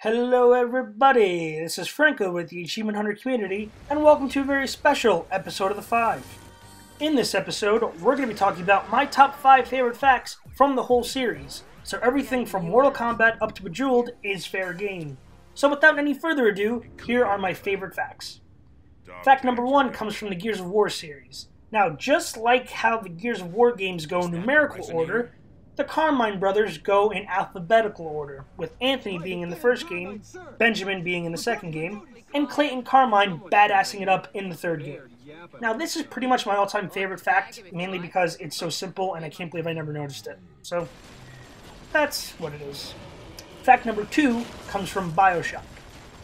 Hello everybody, this is Franco with the Achievement Hunter community, and welcome to a very special episode of The Five. In this episode, we're going to be talking about my top 5 favorite facts from the whole series, so everything from Mortal Kombat up to Bejeweled is fair game. So without any further ado, here are my favorite facts. Fact number 1 comes from the Gears of War series. Now, just like how the Gears of War games go in numerical order, the Carmine brothers go in alphabetical order, with Anthony being in the first game, Benjamin being in the second game, and Clayton Carmine badassing it up in the third game. Now, this is pretty much my all time favorite fact, mainly because it's so simple and I can't believe I never noticed it. So, that's what it is. Fact number two comes from Bioshock.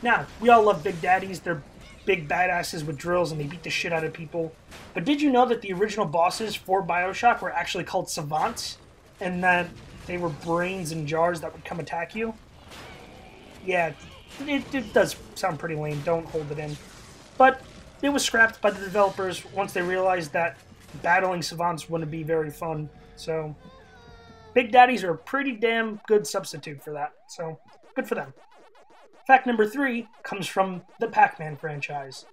Now, we all love Big Daddies. They're big badasses with drills and they beat the shit out of people. But did you know that the original bosses for Bioshock were actually called Savants? And that they were brains in jars that would come attack you. Yeah, it, it does sound pretty lame. Don't hold it in. But it was scrapped by the developers once they realized that battling savants wouldn't be very fun. So, Big Daddies are a pretty damn good substitute for that. So, good for them. Fact number three comes from the Pac Man franchise.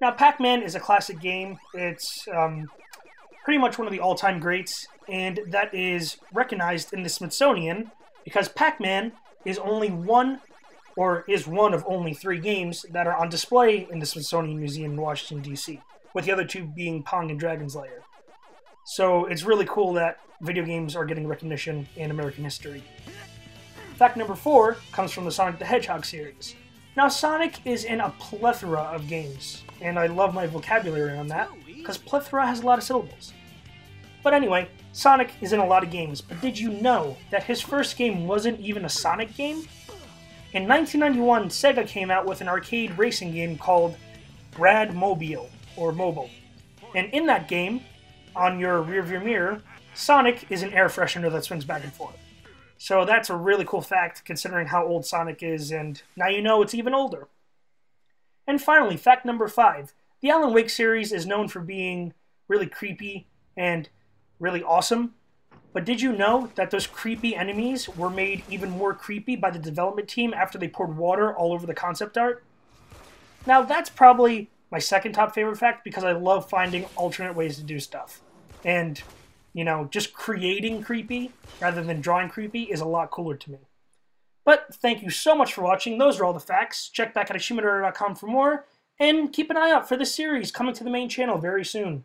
Now, Pac Man is a classic game. It's um, pretty much one of the all time greats and that is recognized in the Smithsonian because Pac Man is only one, or is one of only three games that are on display in the Smithsonian Museum in Washington, D.C., with the other two being Pong and Dragon's Lair. So it's really cool that video games are getting recognition in American history. Fact number four comes from the Sonic the Hedgehog series. Now, Sonic is in a plethora of games, and I love my vocabulary on that, because plethora has a lot of syllables. But anyway, Sonic is in a lot of games, but did you know that his first game wasn't even a Sonic game? In 1991, Sega came out with an arcade racing game called Rad Mobile, or Mobile. And in that game, on your rearview mirror, Sonic is an air freshener that swings back and forth. So that's a really cool fact considering how old Sonic is, and now you know it's even older. And finally, fact number five the Alan Wake series is known for being really creepy and really awesome. But did you know that those creepy enemies were made even more creepy by the development team after they poured water all over the concept art? Now, that's probably my second top favorite fact because I love finding alternate ways to do stuff. And, you know, just creating creepy rather than drawing creepy is a lot cooler to me. But thank you so much for watching. Those are all the facts. Check back at achievementhunter.com for more. And keep an eye out for this series coming to the main channel very soon.